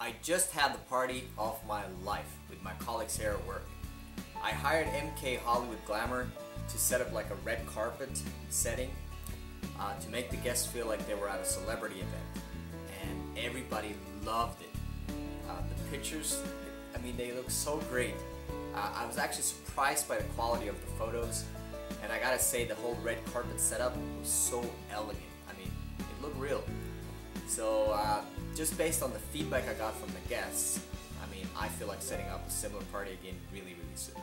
I just had the party of my life with my colleagues here at work. I hired MK Hollywood Glamour to set up like a red carpet setting uh, to make the guests feel like they were at a celebrity event. And everybody loved it. Uh, the pictures, I mean, they look so great. Uh, I was actually surprised by the quality of the photos. And I gotta say, the whole red carpet setup was so elegant. I mean, it looked real. So, uh, just based on the feedback I got from the guests, I mean, I feel like setting up a similar party again really, really soon.